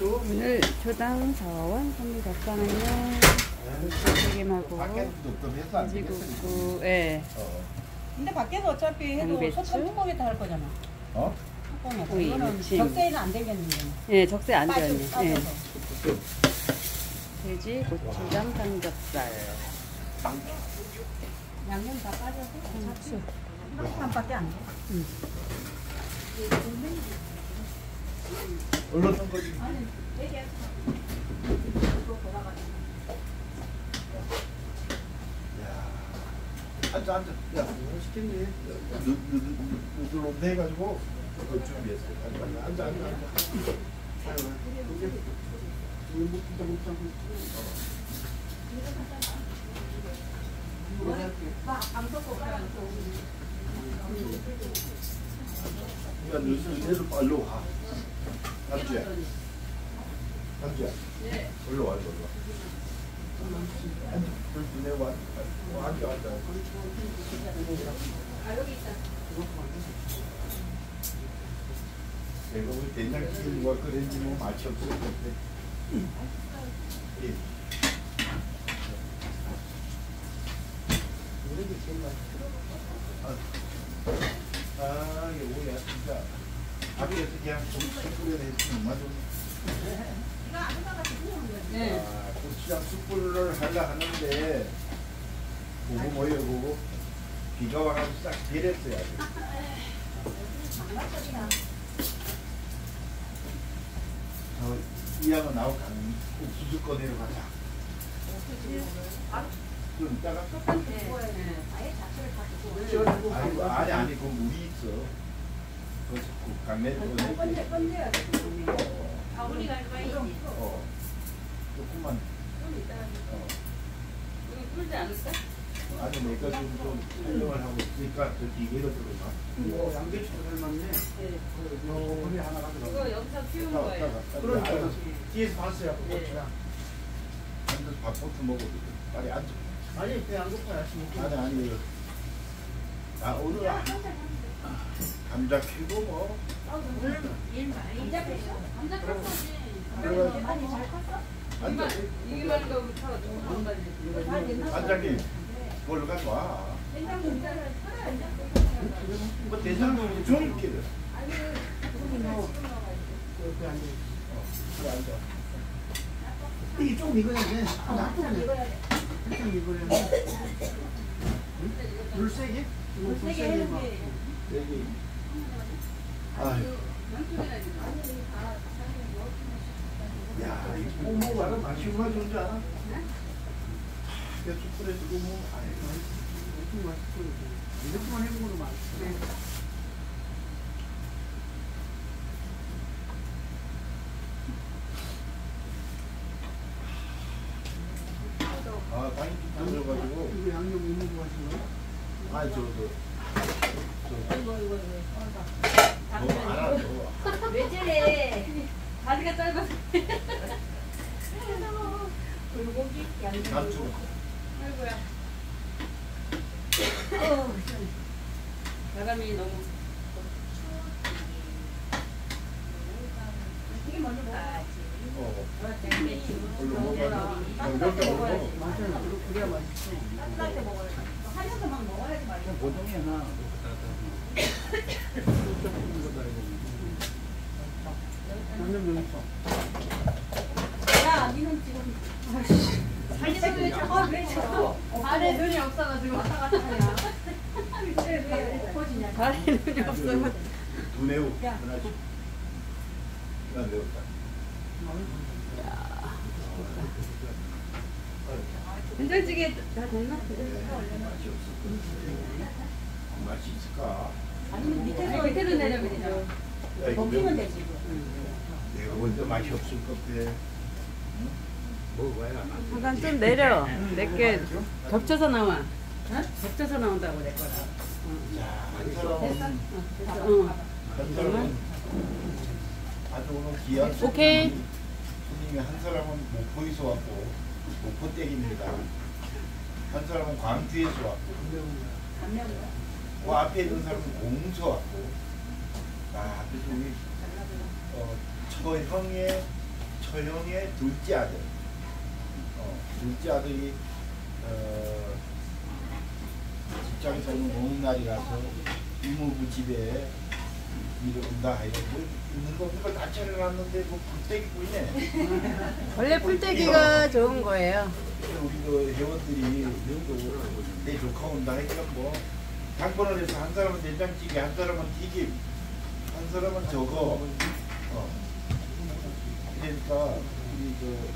오늘 초당 사원 선물 작가는요 튀김하고 돼지국수 예 근데 밖에서 어차피 해도 양배추? 소참 뚜껑에 다 할 거잖아. 어? 오이, 무침. 적세에는 안 되겠는데. 예, 적세 안 되었네 예. 돼지 고추장 삼겹살 양념 다 빠져서 고추 한 판밖에 안 돼. 얼른 한 거지. 야, 앉아 앉아. 야, 시켰니? 누들 온다 해가지고 그거 준비했어. 앉아 앉아 앉아. 아이고, 이게 못 진짜 못 참고. 그러니까 너희들 빨리 와. 남주야. 남주야. 네. 올라 와, 올라 와. 불 내와. 와, 앉아, 앉아. 내가 우리 된장찌개 누가 끓였는지 뭐 맛이 없을 것 같아. 예. 아, 이게 뭐야, 진짜. 앞에서 그냥 좀 끓여냈으면 맞아. 아, 고추장 숯불을 하려 하는데 보고 뭐여 보고 비가 와가지고 싹 돼. 어, 이 양은 나하고 가는 옥수수 꺼내러 가자. 좀 이따가 아니, 아니 아니 그 물이 있어. 그. 어. 조금만. 어. 않을까? 아니 내가 지금 좀 촬영을 하고 있으니까 저 뒤에 들어가. 뭐 양배추도 닮았네. 그 요리 하나 가져가. 이거 영상 키우는 갔다 거예요 갔다 그러니까 앉아서 뒤에서 봤어요. 고추랑. 앉아서 밥부터 먹어도 돼. 빨리 앉아. 아니 배안 고파요. 아침 먹기. 아니 아니. 나 오늘 아- 감자 키고 뭐. 그래가지고 앉아. 이게 많은 거 사러 좀 가지 반장님, 그걸로 가져와. 뭐 대장도. 그래 앉아. 이게 조금 익어야지. 아, 나쁘네. 좀 익어야 물 세게? 물 세게 해야 여기. 아유. 야, 이 고모가 맛이 얼마나 좋은 줄 알아? 이게 숯불에서도 뭐. 엄청 맛있어. 이렇게만 해먹어도 맛있어. 아, 좀 들어가지고. 양념 하시는 거? 아, 저, 저. 저. 너무 안 하죠. 왜 저래 다리가 짧아서 남주. 아이고야 바람이 너무 어. 얼른 먹어봐. 몇개 먹어. 맞아요. 그거 그래야 맛있어. 하면서 막 먹어야지 말이야. 보통이 하나. 양념 넣었어. 야, 니는 지금 살짝 왜 저거 왜 저거 안에 눈이 없어가지고 왔다 갔다 하냐? 퍼지냐? 발에 눈이 매우. 야. 하나씩. 나 매울까? 된장찌개 다 됐나? 맛이 없어. 맛이 있을까? 아니면 밑에서 밑에도 내려면 벗기면 매운- 되지. 내가 먼저 맛이 없을 것 같아. 잠깐 좀 내려 내게 겹쳐서 나와 겹쳐서 나온다고 내 응. 아주 오늘 귀한 오케이. 손님이 한 사람은 목포에서 왔고, 목포댁입니다. 한 사람은 광주에서 왔고, 그 앞에 있는 사람은 공서 왔고, 아, 그래서 우리 어, 처형의 처형의 둘째 아들. 어, 둘째 아들이 어, 직장에서는 오는 날이라서 이모부 집에 온다 해요. 뭐 있는 거 없는 걸다 차려놨는데 뭐 불떼기 보이네. 원래 풀떼기가 좋은 거예요. 우리 그 회원들이 내 조카 온다 하니까 뭐 당번을 해서 한 사람은 된장찌개, 한 사람은 튀김, 한 사람은 저거. 어. 그러니까 우리 그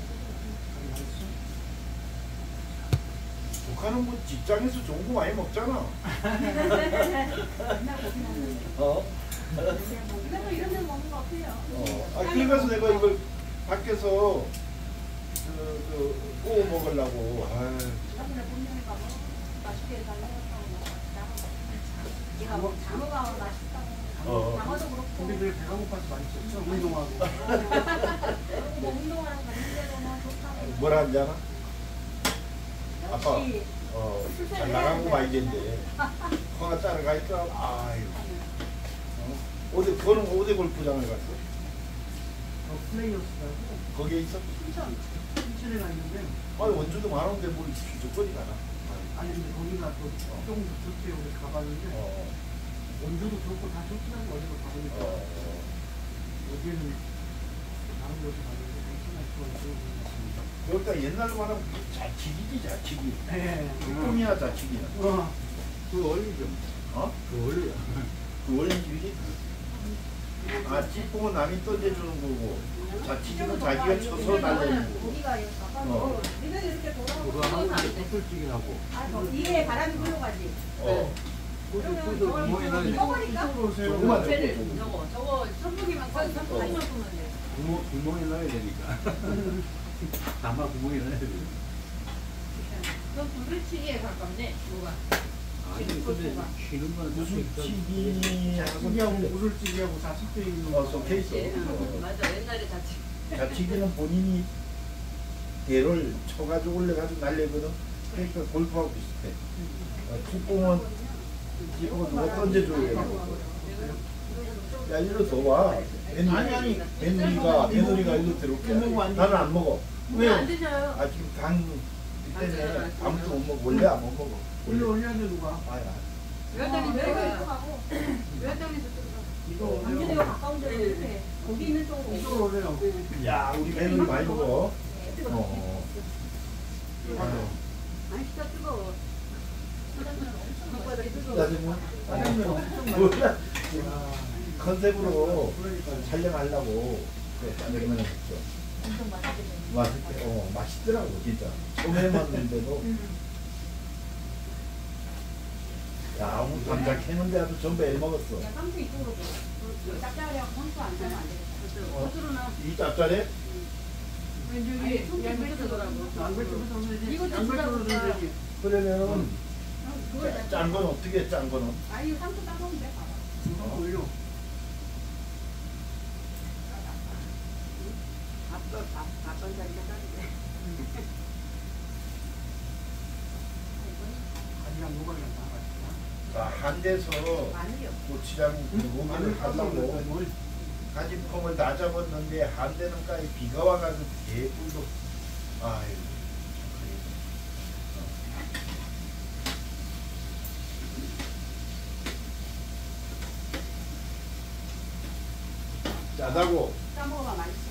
조카는 뭐 직장에서 좋은 거 많이 먹잖아. 어? 그래도 이런 데 먹는 거 어때요? 어. 아 그래서 내가 이걸 밖에서 그, 그 구워 먹으려고. 아. 맛있게 달라고 장어 장어가 맛있다고. 어. 장어도 그렇고. 우리들 배가 고파서 많이 쪘죠. 운동하고. 뭐 운동하는 가는데도 뭐 좋다고. 뭐라 하잖아? 아빠, 어, 잘 나간 거 알겠는데. 허가 따라가니까, 아유. 어? 어디, 그거는 어디 골프장을 갔어? 어, 플레이오스라고 거기에 있어? 춘천. 춘천에 갔는데 아니, 원주도 많은데 뭘 주저거리 가나? 아니 근데 거기가 또좀 좋대요. 그래서 가봤는데 어, 원주도 좋고 다 좋더라고 어디로 가보니까 어, 여기는 다른 곳에 갔는데 괜찮아 좋아요. 그러니까 옛날로 말하면 자치기지, 자치기. 네. 꿈이야, 자치기는. 어. 그 원리죠. 어? 그 원리야. 그 집이지? 아, 찌뽕은 남이 던져주는 거고, 자치기는 자기가 쳐서 날리는 거고. 어. 그거. 아, 저 이게 바람이. 어. 그러면 그거 저걸 구멍에 넣어야 돼. 먹으니까. 저거 저거 선풍기만 꺼 선풍기만 끄면 돼. 구멍, 구멍에 넣어야 되니까. 담아 구멍에 넣어야 돼. 그 부르치기에 가깝네. 뭐가? 아니, 근데 쉬는 거는 자치기하고 무술찌개하고 다 섞여 있는 어, 섞여 있어. 예, 어. 맞아 옛날에 자취. 자치기는 본인이 개를 쳐가지고 올려가지고 날리거든. 그러니까 골프하고 비슷해. 어, 찌뽕은 찌뽕은 누가 던져줘야 되는 거고. 야, 이리로 더 와. 며느리, 아니, 아니. 며느리가, 며느리가 이리로 들어올게. 나는 안 먹어. 왜 안 드셔요? 아, 지금 당 때문에 아무도 못 먹어. 원래 안 먹어. 원래. 올려야 돼 누가 아야. 외환장님 외국 저희가 이쪽하고. 외환장님 저쪽으로. 이거 올려 가까운 데로 이렇게. 고기 있는 쪽으로. 이쪽으로 올려요 야, 우리 며느리 많이 먹어. 어. 아유. 맛있다 뜨거워. 오빠들이 뜨거워. 짜증나? 뭐야? 컨셉으로 촬영하려고 그 짜장면을 했죠. 맛있게. 어, 맛있더라고, 진짜. 처음 해봤는데도. 야, 오늘 감자 캐는데 아주 전부 애 먹었어. 야, 깜짝 이쪽으로 보. 짭짤하고 선수 안 되면 안 되겠다. 어디로나 이 짭짤해? 왼쪽이 양배추 들어가고. 이거 양배추로 드시라고. 든지 그러면 그걸 짜- 짠건 어떻게 해, 짠 거는? 아, 이거 상추 따먹으면 돼, 봐봐. 올려 밥도 밥 밥반 자리가 딱이네. 가지랑 노가리랑 다 자, 한 데서. 고추장 고기를 하려고 뭘 가진콩을 다 잡았는데 한 대는까지 비가 와가지고 개뿔도 아유 짜다고 따먹어봐, 맛있어.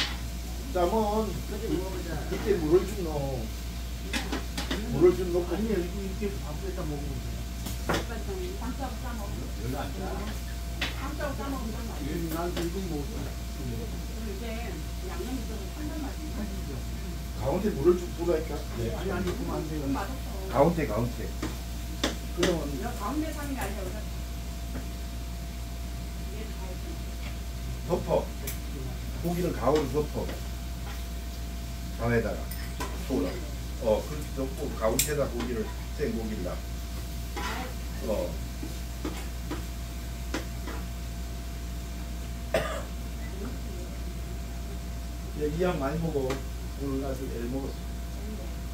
먹어보자. 이때 물을 좀 넣어 물을 좀 넣고 아니 이렇게 이렇게 밥에다 먹으면 돼. 상추하고 싸먹어. 별로 안 짜. 상추하고 싸먹으면 딱 맛있어. 나한테 이거 먹었어 이제 양념이 좀 한단 맛이야. 가운데 물을 좀 부으니까 네. 아니 아니 그러면 안좀 돼요. 가운데 가운데 그러면 야, 가운데. 이게 다 이렇게. 덮어 고기를 가운데 덮어 가에다가 소라 어 그렇게 덮고 가운데다 고기를 생고기를 놔 어. 야, 이양 많이 먹어. 오늘 아주 애 먹었어.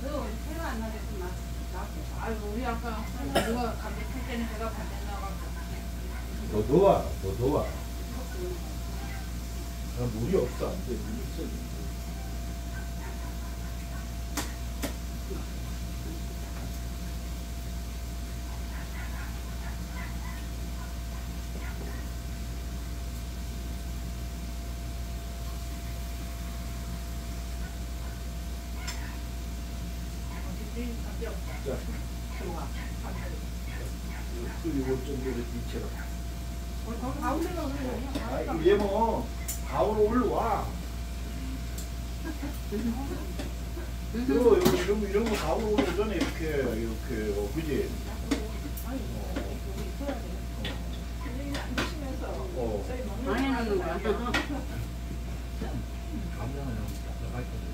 그리고 새로 안 나겠으면 맛 나왔겠다. 아유 우리 아까 누가 감기 풀 때는 제가 반대 나가고 더 더워, 더 더워. 아, 물이 없어, 안 돼. 물이 있어. 우리 관계 없어. 자, 뒤쳐라. 거기 가운데가 그냥 아, 이거 얘뭐 가오로 올라와. 이거 이거 이런 거 이런 거 가오로 올라오잖아 이렇게 이렇게 어, 그지? 드시면서 어. 저희 먹는 많이 하는 거야. 감정은 들어가 있거든.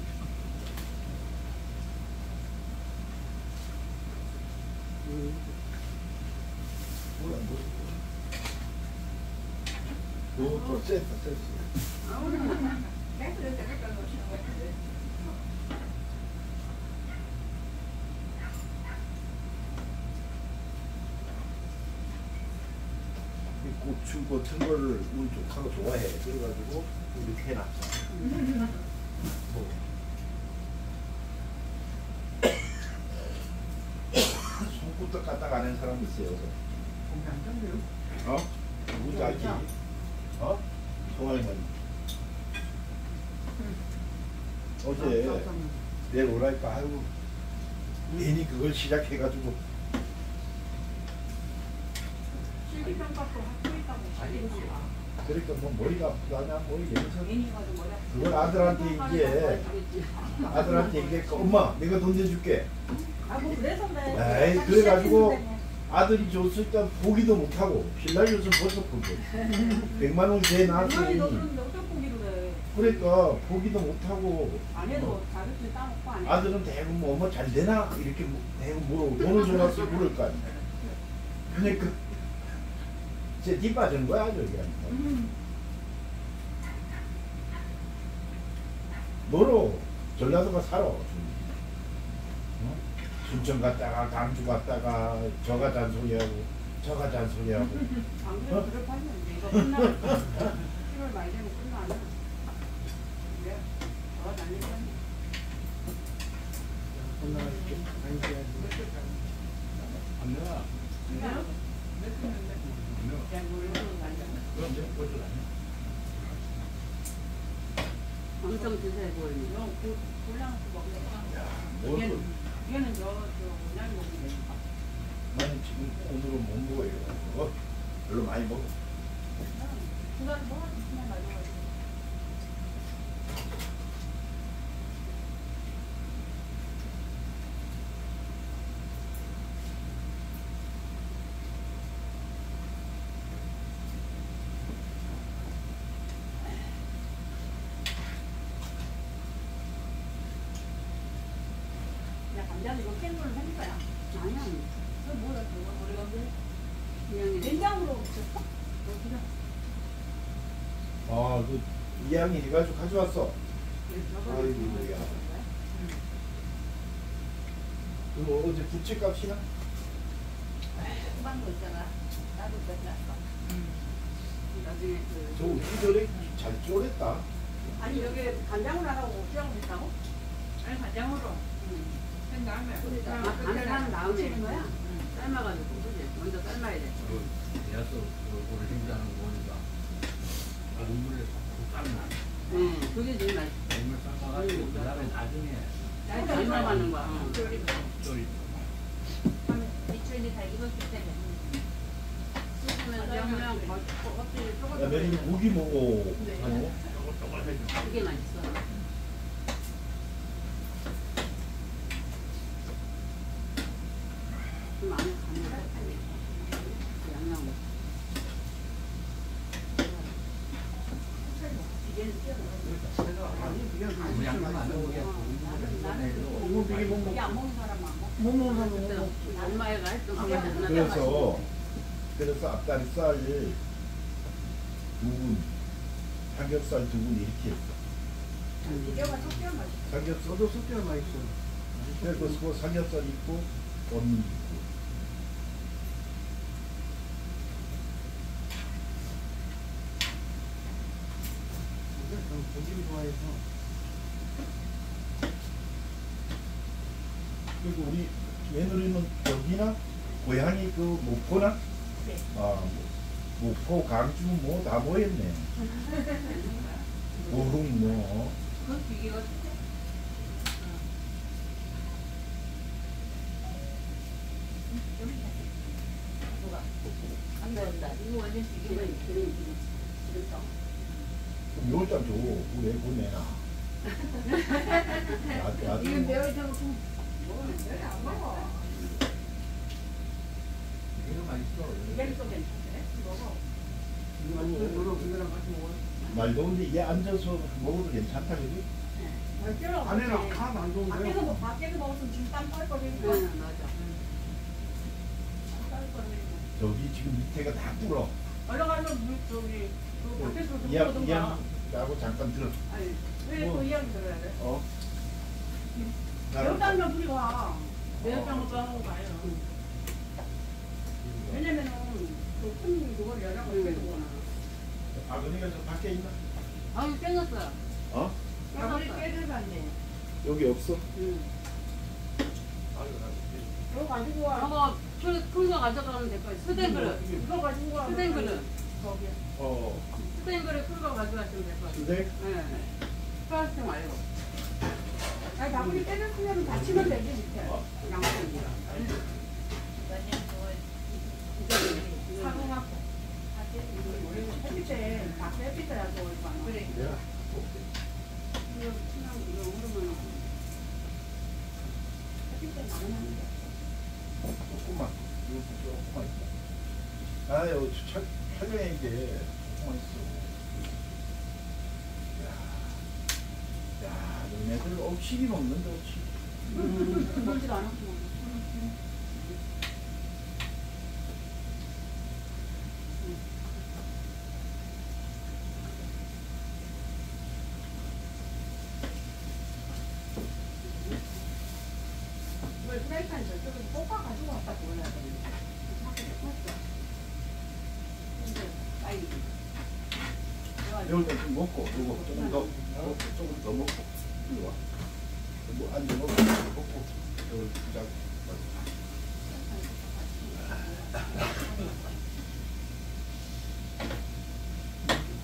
같은데. 이 고추 같은 거를 우리 쪽하고 좋아해. 그래가지고 이렇게 해놨어. 뭐. 손구떡 갖다가 안한 사람 있어요. 어? 누구지 알지? 어? 송할머니. 어제 내일 오라니까 아유 괜히 그걸 시작해가지고 실기평가도 학교 있다고 알리고 그러니까 뭐 머리가 아프다냐 뭐 이래서. 그걸 아들한테 이제 아들한테 얘기했고 엄마 내가 돈 내줄게 아뭐 그래서 그래. 에이 그래가지고 아들이 줬을 때 보기도 못하고 신랑 줬으면 벌써 본 거지 100만 원제 엄마이 너 나왔으니 그런데 어떤 보기로 해. 그러니까 보기도 못하고 해. 아들은 대부분 뭐, 뭐잘 되나? 이렇게 뭐 대부분 물어 돈을 줘놨어 물을 거 아니야. 그러니까 제 뒷빠진 거야 저기한테 너로 전라도가 살아 어? 순천 갔다가 강주 갔다가 저가 잔소리하고 저가 잔소리하고 안 그래도 그럴 판인데 이거 끝나면 7월 말 되면 끝나면 그래. 내가. 엄청 드세요. 너 그, 골라놓고 먹는 뭘 얘는, 저, 저, 그냥 먹으면 되니까. 나는 지금 오늘은 못 먹어요 어? 별로 많이 먹어 그날 뭐, 그냥 말려가지 고. 야, 감자는 이거 캔으로 한 거야. 아니야. 그 뭐야, 그거 우리가 그 그냥 된장으로 붙였어? 어, 그냥. 아그 이양이 해가지고 가져왔어 저거 아이고, 뭐야. 그거 어제 부채값이나? 후반 거 있잖아. 나도 끝났어. 나중에 그저 우주절에 잘 쪼랬다 아니 여기 간장을 하라고 수영을 했다고? 아니 간장으로. 한 다음에. 간을 한 다음에 치는 거야? 삶아가지고 그지? 먼저 삶아야 돼. 그 대야서 그 오래 생자는 거 보니까 국물에 푹 삶아. 응, 그게 제일 맛있어. 국물 삶아가지고 그 다음에 나중에 잘 삶아가는 거야. 응. 졸이고. 쫄이 한 이틀이 다 익었을 야 고기 먹어. 그게 맛있어. 좀 안에 가면 양념. 아무 양념 안 넣고 그냥 안 먹는 먹어. 못 먹는 사람 엄마애가 했던 그게 맨날 그래서 그래서 앞다리살 두분 삼겹살 두분 이렇게 했어. 삼겹살도 섞여 맛있어 그래서 그 삼겹살 있고 언니 있고 고기를 좋아해서 그리고 우리 며느리는 여기나 고향이 그 목포나 네. 아, 뭐, 목포 강주 뭐 다 모였네. 고흥 뭐. 요일장 줘. 우리 애 보내라. 이건 매월 좀 뭐. 날 더운데 얘 앉아서 먹어도 괜찮다, 그지? 안에는 하나도 안 좋은데. 밖에서 뭐 밖에서 먹었으면 지금 땀 떨거리고. 저기 지금 밑에가 다 불어. 얼른 가서 물 저기 그 밖에서 좀 이양, 먹어도 이양, 나하고 잠깐 들어. 아니 왜또 이야기 들어야 돼? 어? 매운탕면 우리가 매운탕을 또 하고 가요. 왜냐면은 그큰 그걸 여자가 빼주거나. 아버니가 저 밖에 있나? 아유, 빼놨어요. 어? 아무리 빼놨어요. 깨를 봤네. 여기 없어? 응. 그거 가지고 와. 저거 큰거 가져가면 될 거예요. 수된 그릇. 그거 가지고 와. 수된 그릇. 거기. 어. 수된 그릇 큰거 가져가시면 될 거예요. 수대? 네. 플라스틱 말고. 아니 나무리 깨졌으면 다치면 되지 밑에. 양푼이랑. 완전 좋아. 사고하고. 햇빛에 밖에 햇빛에 놔서 얼마나. 그래. 내가 이거 그냥 이거 오르면 햇빛에 많이 하는데. 조금만. 이거 조금만 있다. 아, 여기 촬- 촬영에 이게 조금만 있어. 야, 너네들 억식이 먹는다, 억식. 음, 먹지도 않았구만. 이걸 프라이팬 저쪽에 볶아 가지고 왔다 보여야 되는데. 밖에 볶았어. 근데 빨리. 이걸 좀 먹고, 이거 조금 더, 조금 더 먹고. 이리 와. 뭐, 앉아 먹고, 먹고. 이걸 자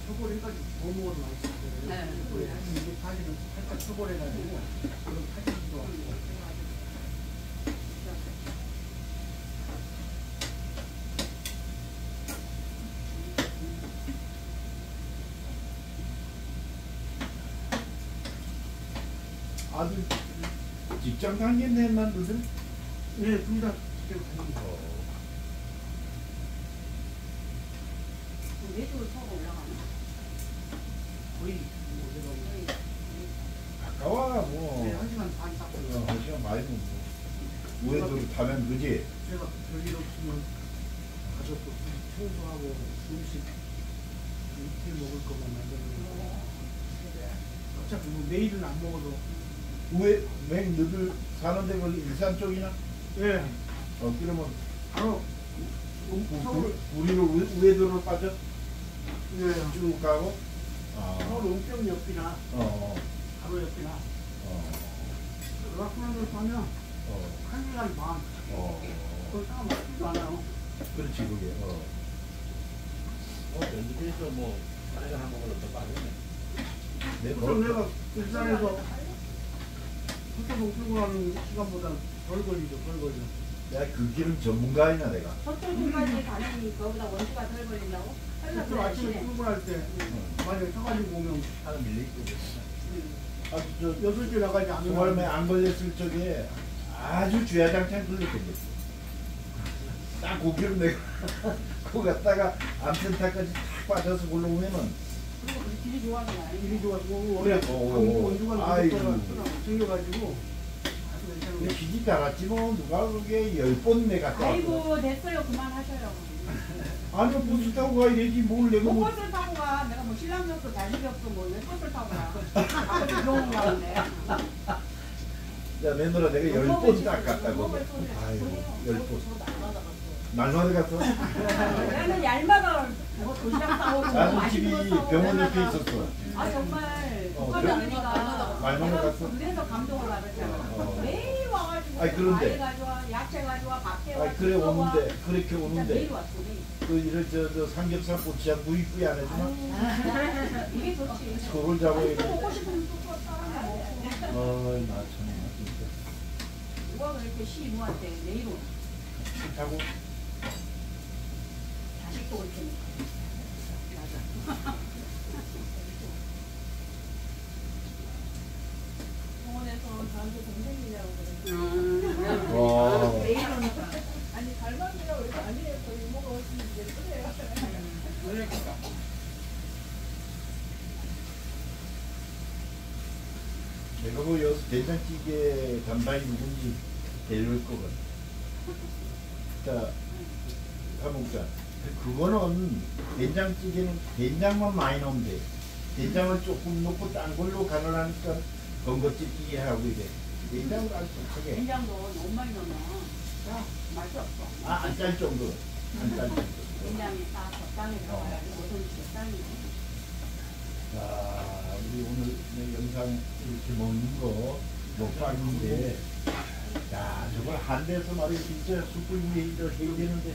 초벌해가지고 뭐 먹어도 맛있어. 네. 이게 사실은 살짝 초벌해가지고 그럼 사진도 왔고. 아들 직장? 네, 둘다. 내쪽으로 서가 올라가나? 거의 뭐 가까워, 뭐. 네, 한 시간 반 딱. 어, 한 시간 많이 먹고. 우회도로 타면 그지? 제가 별일 없으면 가서 또 청소하고 음식 이틀 먹을 것만 만들면 어차피 뭐 내일은 안 먹어도 우회, 맹 너들 사는 데가 일산 쪽이나? 예 어, 그러면 바로 우- 우- 서울 우- 우리로 우- 우회도로 빠져? 예 쭉 가고? 아, 서울 옥경 옆이나 어, 바로 옆이나 어, 락만을 가면 어, 한 시간 반 어. 그걸 딱 맞지도 않아요 그렇지, 그게. 어. 어, 연습해서 뭐 빨간 한 먹으러 더 빠르네. 내 내가 일산에서 수소동 출근하는 시간보다 덜 걸리죠 덜 걸려 내가 그 길은 전문가이냐, 내가. 서쪽까지 가는 거보다 원수가 덜 걸린다고? 그 아침에 출근할 때 만약에 서가지고 오면 하나 밀리고 아, 저, 여섯 시 나가지 않으면 안 걸렸을 적에 아주 주야장창 걸렸겠지. 딱 고기를 내가 그거 갖다가 암센터까지 탁 빠져서 올라오면은 길이 좋아하잖아. 일이 좋아지고. 원래 원주가 생겨가지고 아주 괜찮은 거. 기지 달았지 뭐 누가 그게 열 번 내가 또 아이고 됐어요 그만하셔요. 아니 버스 타고 가 이래지 뭘 내가 뭐뭐 버스를 타고 가. 내가 뭐 자식이 없어 뭐왜 버스를 타고 가. 아버지 병원 가는데. 야, 내느라 내가 열 번 딱 갔다고 아이고 열 번 날마다 갔어 나는 얄마가 뭐 싸오고 나는 집이 병원 옆에 있었어. 아 정말 어, 그래? 않으니까 말만 갔어? 그래서 감동을 받았잖아. 어. 매일 와가지고 아니, 그런데. 과일 가져와 야채 가져와 밥 해와 그래 오는데 그렇게 오는데. 매일. 왔어 그 이런 저, 저 삼겹살 꼬치야 구이구이 안 해주나? 이게 좋지. 그걸 잡아야 돼 먹고 싶으면 또 어이 나 정말 누가 그렇게 시부한테 매일 오나? 싫다고 또올 테니까. 병원에서 저한테 동생이냐고 그래. 음, 와. 매일 오니까. 아니 닮았냐고 그래서 아니에요. 저 이모가 훨씬 예쁘네요. 그러니까. 내가 뭐 여기서 된장찌개 담당이 누군지 데려올 거거든. 자, 가먹자. 그거는 된장찌개는 된장만 많이 넣으면 돼. 된장을 조금 넣고 딴 걸로 간을 하니까 건거찌개 하고 이래. 된장을 아주 독하게. 된장도 너무 많이 넣어. 야, 맛이 없어. 아, 안 짤 정도. 안 짤 정도. 된장이 딱 적당히 들어가야지. 뭐든지 적당히. 자, 우리 오늘 이 영상 이렇게 먹는 거 먹방인데, 야, 저걸 한 대에서 말이야, 진짜 숯불 위에 해야 되는데,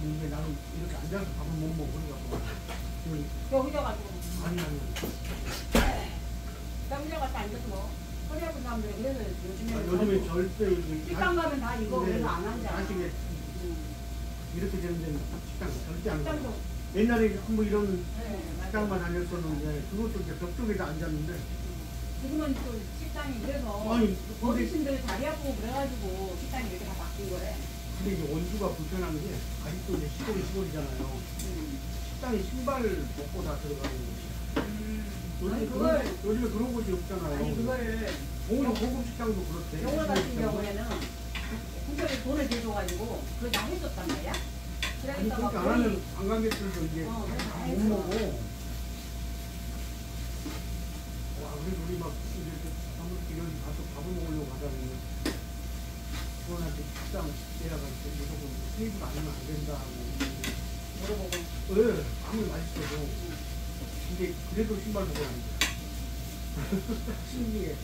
근데 나는 이렇게 앉아서 밥을 못 먹어 그래갖고 그 여기다 가지고 아니 아니 여기다 가서 앉아서 먹어. 허리 아픈 사람들 그래서 요즘에 아, 요즘에 절대 식당 가면 다 이거 그래서 안 앉아. 이렇게 되는 데는 식당 절대 안 가. 식당도 옛날에 한번 이런 네. 식당만 다녔었는데 그것도 이제 벽 쪽에다 앉았는데 지금은 또 식당이 그래서 아니 어르신들 다리 아프고 그래가지고 식당이 이렇게 다 바뀐 거래. 근데 이제 원주가 불편한 게 아직도 이제 시골이 시골이잖아요. 음. 식당에 신발 벗고 다 들어가는 곳이. 요즘에 아니, 그런, 그걸- 요즘에 그런 곳이 없잖아요. 아니 그거를 오히려 고급 식당도 그렇대. 영월 같은. 경우에는 국가에 돈을 대줘가지고 그걸 다 해줬단 말이야. 아니 그러니까 그렇게 막안 하면 관광객들도 이제 어, 그래서 다못 했어. 먹어. 와, 그래서 우리 막 이렇게 아무렇게 여기 가서 밥을 먹으려고 보면 그분한테 식당 내려가서 무조건 테이블 아니면 안 된다 하고 물어보고 예, 아무리 맛있어도. 근데 그래도 신발 벗고 다니거 신기해.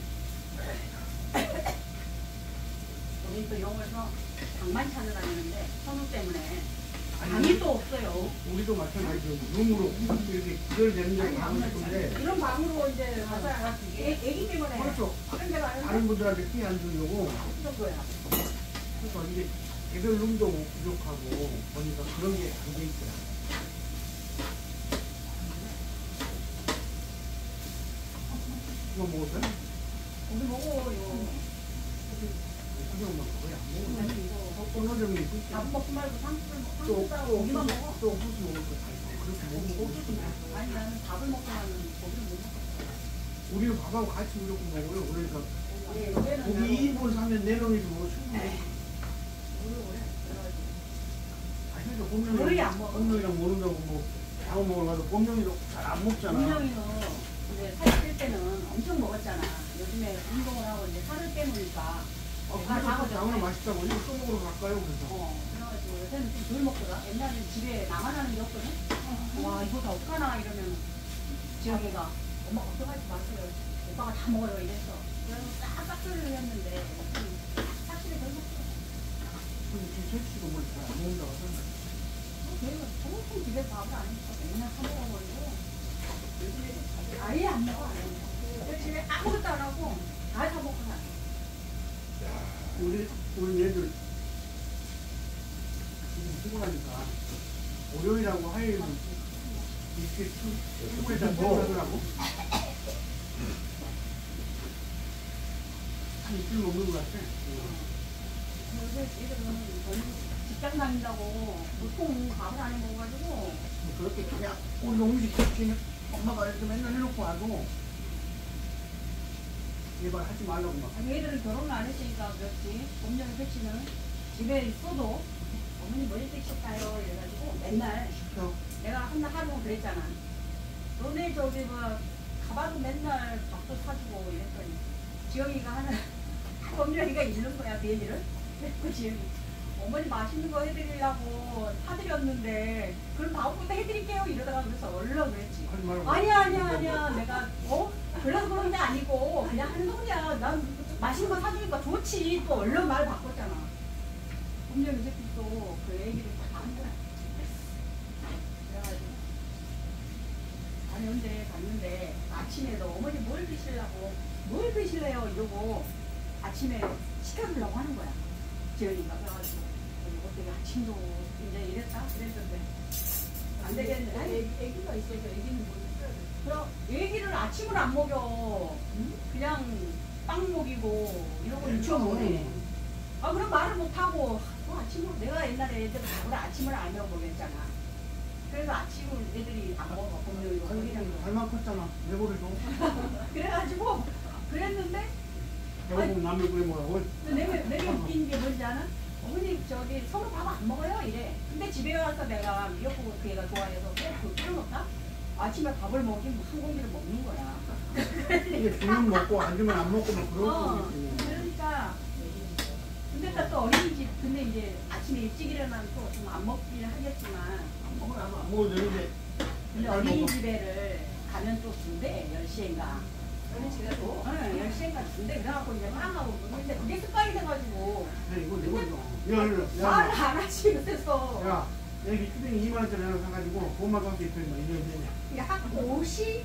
우리 또 영월에서 방만 찾아다니는데 선우 때문에 방이 또 없어요. 우리도 마찬가지로 룸으로 이렇게 기절되는 데 가고 싶은데. 이런 방으로 이제 가서 애, 애기 때문에 그렇죠. 다른 데가 안 다른 분들한테 피해 안 주려고. 했던 거야. 그러니까 이게 개별 룸도 부족하고 보니까 그런 게 안 돼 있더라 이거 먹었어요? 우리 먹어 이거. 수정 막 거의 안 먹었네 이거 점이 있지? 밥 먹지 말고 삼겹살 먹- 또, 삼겹살 또 고기만 먹어. 또 옥수수 먹을 거다 있어 그렇게 먹고 아니 나는 밥을 먹고 나는 고기를 못 먹어. 우리는 밥하고 같이 무조건 먹어요 그러니까 예, 여기는 고기 나는 2인분 사면 4명이서 먹어 충분해 거의 안 먹어. 본명이랑 모른다고 뭐 가도 본명이도 잘 안 먹잖아 분명히는 이제 살찔 때는 엄청 먹었잖아. 요즘에 운동을 하고 이제 살을 빼놓으니까. 아, 내가 그래서 작아졌어. 장어는 맛있다고 이거 또 먹으러 갈까요? 그래서 어, 그래가지고 요새는 좀 덜 먹더라. 옛날에는 집에 나만 하는 게 없거든. 와, 이거 다 어떡하나 이러면 지영이가 엄마 걱정하지 마세요. 오빠가 다 먹어요 이랬어. 그래서 싹 싹쓸이를 했는데 음, 싹쓸이 덜 먹더라. 근데 지금 철치도 뭘잘안 먹는다고 하던데 걔가 보통 집에 밥을 안 했어. 맨날 사 먹어버리고. 요즘에 아예 안 먹어. 안 먹어. 근데 집에 아무것도 안 하고 다 사 먹고 나. 우리 우리 얘들 지금 피곤하니까 월요일하고 화요일은 이렇게 출근에다 뭐한 먹는 것 같아 너무 직장 다닌다고 보통 밥을 안 해 먹어가지고 뭐 그렇게 그냥 오늘 음식 좋지 엄마가 이렇게 맨날 해놓고 와도 얘말 하지 말라고 막 아니 애들은 결혼을 안 했으니까 그렇지 본명이 패치는 집에 있어도 어머니 뭐 일찍 식사요 이래가지고 맨날 시켜 내가 한날 하루 그랬잖아 너네 저기 뭐 가봐도 맨날 밥도 사주고 이랬더니 지영이가 하는 범명이가 잃는 거야 비행기를 그래서 지영이 어머니 맛있는 거 해드리려고 사드렸는데 그럼 다음부터 해드릴게요 이러다가 그래서 얼른 그랬지. 아니야 아니야 아니야. 내가 어? 그래서 그런 게 아니고 그냥 하는 소리야. 난 맛있는 거 사주니까 좋지. 또 얼른 말 바꿨잖아. 분명히 새끼 또그 얘기를 딱한 거야 그래가지고. 갔는데 갔는데 아침에도 어머니 뭘 드시려고 뭘 드실래요? 이러고 아침에 시켜주려고 하는 거야 지연이가 그래가지고 어떻게 아침도 이제 이랬다? 그랬는데. 안 되겠네. 아니, 애기가 있어서 애기는 뭐 있어야 돼. 그럼 애기를 아침을 안 먹여. 그냥 빵 먹이고 이러고 그쵸, 뭐해. 아 그럼 말을 못 하고 또 아침을 내가 옛날에 애들 우리 아침을 안 먹였잖아. 그래서 아침을 애들이 안 먹어. 그냥. 잘만 컸잖아. 내고를 줘. 그래가지고 그랬는데 배고프면 남의 끓여 먹어. 내가 내가 웃긴 게 뭔지 아나? 어머니 저기 서로 밥 안 먹어요 이래. 근데 집에 와서 내가 미역국 그 애가 좋아해서 꼭그 끓여놓을까? 아침에 밥을 먹긴 한 공기를 먹는 거야. 이게 주면 먹고 안 주면 안 먹고 막 그런 어, 거겠지. 그러니까 근데 또, 또 어린이집 근데 이제 아침에 일찍 일어나면 또좀안 먹긴 하겠지만 안 먹으면 안 먹어도 되는데 근데. 어린이집에를 가면 또 준대 10시인가 어린이집에 또? 응 10시인가 준대 그래갖고 이제 빵하고 근데 그게 습관이 돼가지고 야, 이거 내고를 줘. 야, 야, 말을 야. 안 하지 그래서 야, 여기 튜빙 2만 원짜리 하나 사가지고 돈만 갖고 있더니 뭐 이래 이래. 약 옷이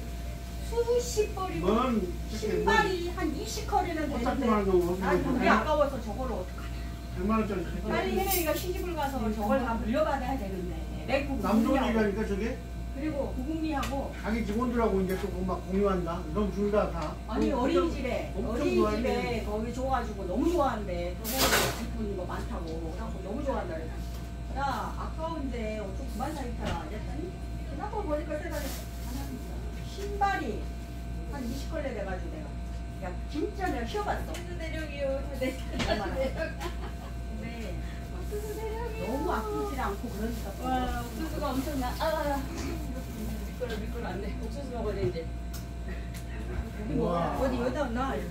수십 벌이고 뭔 신발이 한 20컬이는 꽃잡기만 되는데 하는 거 난 그게 아까워서 저걸 어떡하냐 100만 원짜리 빨리 혜련이가 시집을 가서 저걸 다 물려받아야 되는데 내 남동이가 구국리하고 니까 저게 그리고 구국리하고 자기 직원들하고 이제 또막 공유한다. 넌 준다 다. 아니 그거 어린이집에 어린이집에. 거기 줘가지고 너무 좋아한대 또 혜련이 기쁜 거 많다고 그래갖고 너무 좋아한다 그래서 야 아까운데 옷좀 그만 사입혀라 이랬더니 나도 보니까 생각에 신발이 한 20컬레 돼가지고 내가 야 진짜 내가 쉬어봤어 옥수수 대령이요. 얼마 아프지 않고 그러니까 또 와, 옥수수가 엄청나. 아, 미끄러, 미끄러 안 돼. 옥수수 먹어야 돼, 이제. 어디 여기다 놔 이제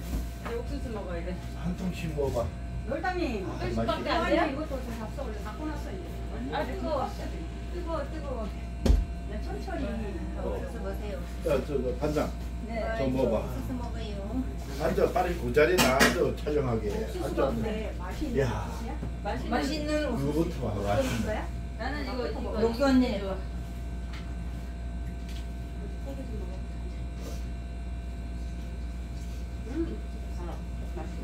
옥수수 먹어야 돼. 한 통씩 먹어봐. 열당님 아, 옥수수밖에 안 돼요? 이것도 좀 잡숴 원래 갖고 놨어 이제 아, 뜨거워. 뜨거워 뜨거워 네, 천천히 어. 옥수수 보세요. 야, 저, 저 반장. 네 저 먹어봐. 옥수수 먹어요. 앉아, 빨리 그 자리에 나와서 촬영하게. 앉아. 근데 맛이 야. 맛있는. 맛있는. 그것도 봐, 맛있네. 거야? 나는 이거, 이거. 여기 언니. 이거. 음.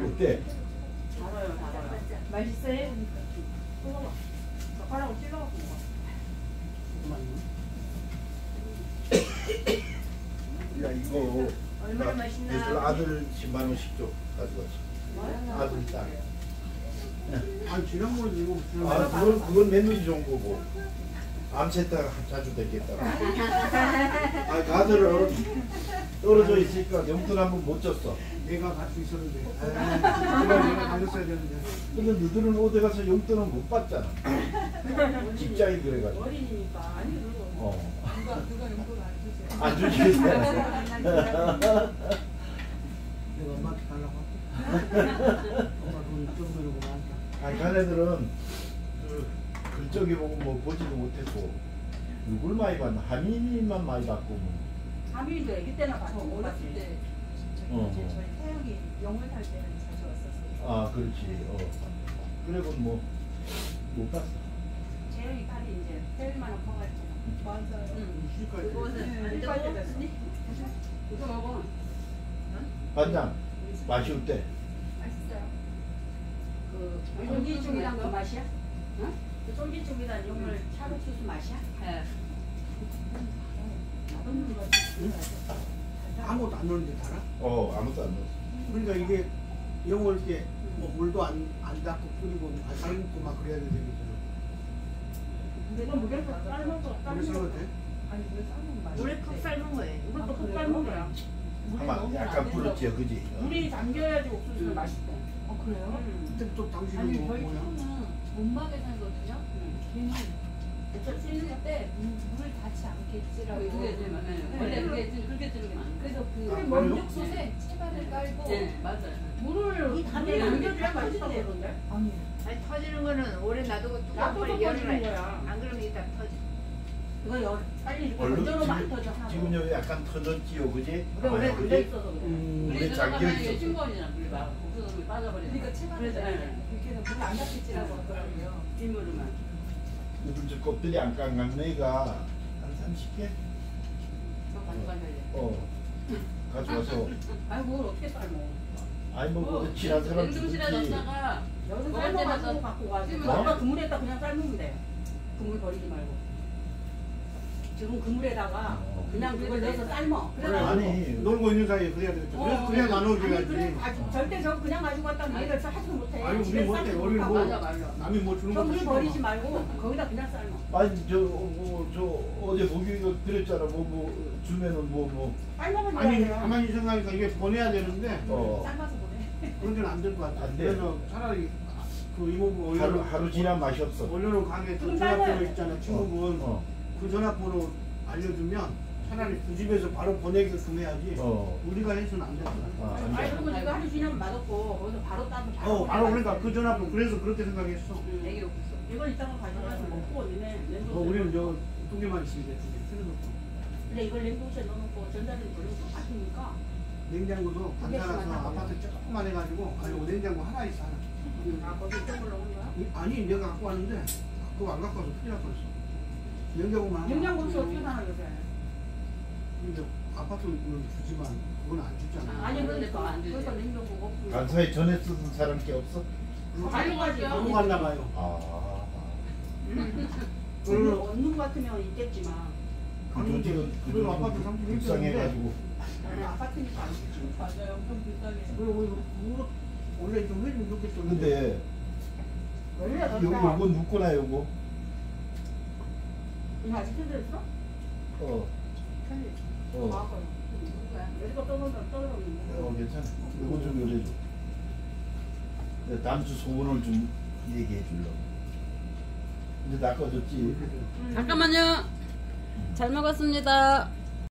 어때? 달아요, 달아요. 맛있어요? 먹어봐 젓가락으로 찔러갖고 먹어 야, 이거. 얼마나 나 맛있나? 아들 10만 원씩 줘. 가져갔어. 아들 딸. 아니 지난번에 이거 무슨 아, 그건, 그건 며느리 좋은 거고. 암세다가 자주 뵙겠다. 아, 그 아들은 떨어져 있으니까 용돈 한번못 줬어. 내가 갈수 있었는데. 에이, 그걸 내가 가졌어야 되는데. 근데 너희들은 어디 가서 용돈은 못 받잖아. 직장인 그래가지고. 어린이니까 아니 그거 어. 누가 누가 용돈 안 주세요. 안 주시겠어요? 내가 엄마한테 달라고 할게. 아니, 자네들은 그 글적이 보고 뭐 보지도 못했고 누굴 많이 봤나? 한인만 많이 봤고 뭐. 아미도 애기 때나 못 어렸을 때 어. 저희 이제 저희 태영이 영을 탈 때는 자주 왔었어요. 아, 그렇지. 어. 그래고 뭐못 봤어. 재영이 딸이 이제 태일만한 커가지고 맞아요. 응. 때. 그거는 이거 먹어. 반장 맛이 어때? 맛있어요. 그, 쫄깃쫄깃한 그 맛이야? 응? 그 쫄깃쫄깃한 용물 찰옥수수 맛이야? 예. 거지. 아무것도 안 넣는데 달아? 어, 아무도 안 넣었어. 그러니까 이게 영어 이렇게 뭐 물도 안, 안 닦고 끓이고 안 삶고 막 그래야 되잖아. 이거 무게를 삶아서 그래서 삶은 돼? 아니 왜 삶은 맛이? 물에 푹 삶은 거예요. 이것도 아, 푹 그래요? 삶은 거야. 물이 아마 약간. 불었지요, 그지? 어. 물이 잠겨야지 옥수수는 음. 맛있대. 어 그래요? 음. 그때 또 당신은 아니 뭐, 저희 뭐야? 친구는 못막에 살거든요. 걔는 씻는 때 물을 닿지 않게 찌라고. 그게 제일 많아요. 네. 원래 그게 찌- 그렇게 찌는 게 많아요. 그래서 그 아, 먼육솥에 채반을 깔고 네, 맞아요. 물을 이 담에 남겨줘야 맛있다고 그러는데? 아니. 아니 터지는 거는 오래 놔두고 뚜껑 놔둬서 빨리 터지는 열어라. 거야. 안 그러면 이따 터지. 이거 열 빨리 이렇게 얼른 얹어놓으면 안 지금, 터져 하나도. 지금 여기 약간 터졌지요, 그지? 그래 오래 아, 걸려 그지? 있어서 그래. 음, 물에 물에 잠겨 있어서. 층건이잖아. 물이 막 옥수수물이 빠져버리니까. 그러니까 채반을 그래서, 잘 네. 이렇게 해서 물이 안 닿겠지라고 하더라고요. 빗물로만. 요즘 저 껍데기 안 깎는 애가 한 30개? 저 가져가셔야 돼. 어. 가져와서. 아이고 그걸 어떻게 삶어? 아니, 뭐, 그 친한 사람 냉동실에 주든지. 넣다가 여기서 삶아가지고 갖고 가지. 찜을 아까? 그물에다 그냥 삶으면 돼. 그물 버리지 말고. 지금 그물에다가 어. 그냥 그걸 넣어서 삶어. 그래, 아니, 놀고 있는 사이에 그래야. 그래, 어, 그래야 나눠 아니, 그래, 줘야지. 가지- 절대 저 그냥 가지고 갔다면 얘들 하지도 못해. 아니, 집에 우리 못해. 삶지 우리 못하고. 뭐, 맞아, 맞아. 남이 뭐 주는 물 싫어. 버리지 말고 거기다 그냥 삶어. 아니, 저, 뭐, 저, 어제 보기가 그랬잖아. 뭐, 뭐, 주면은 뭐, 뭐. 삶아면 아니, 돼요. 가만히 생각하니까 이게 보내야 되는데, 어. 삶아서 보내. 그런 데는 안될 것 같아. 안 돼. 그래서 차라리 그 이모부 하루, 올려놓은, 하루 지나 맛이 없어. 올려놓은 가게 그 그럼 빨리. 있잖아, 친구분. 어. 그 전화번호 알려주면 차라리 그 집에서 바로 보내게끔 해야지. 어. 우리가 해서는 안 되잖아. 아, 안 아니 돼. 그러면 이거 하루 지나면 맛없고 거기서 바로 따서 바로 어, 바로. 그러니까 그 전화번호 그래서 그렇게 생각했어. 애기 옥수수. 이걸 이따가 가져가서 먹고 니네 냉동실에 어, 우리는 저 두 개만 있으면 돼, 두 개. 틀어놓고. 근데 이걸 냉동실에 넣어놓고 전자레인지 돌리면 똑같으니까 냉장고도 두 간단해서 다 아파트 조금만 해가지고 아니 뭐 냉장고 하나 있어 하나. 아 거기 이쪽을 넣은 거야? 이- 아니 내가 갖고 왔는데 그거 안 갖고 와서 큰일 날 뻔했어. 냉장고 없이 어떻게 사나 요새 근데 아파트는 주지만 그건 안 주잖아. 아니 근데 그러니까 그거 안 되지. 그러니까 냉장고가 없으면 간사에 전에 쓰던 사람 게 없어? 가져가지 갖고 갔나 봐요. 아. 저는 얻는 것 같으면 있겠지만 지금 그리고 아파트 31 불쌍해가지고. 아파트니까 안 맞아요. 엄청. 그리고 이거 그거 원래 좀 해주면 좋겠어. 근데 너 요거 누구나 요거. 이거 아직 힘들었어? 어. 편리. 어. 아 누구야? 여기가 떨어져 떨어졌는데 어 괜찮아. 요거 좀 요래줘. 내가 다음 주 소원을 좀 얘기해 주려고. 이제 다 꺼졌지. 잠깐만요. 잘 먹었습니다.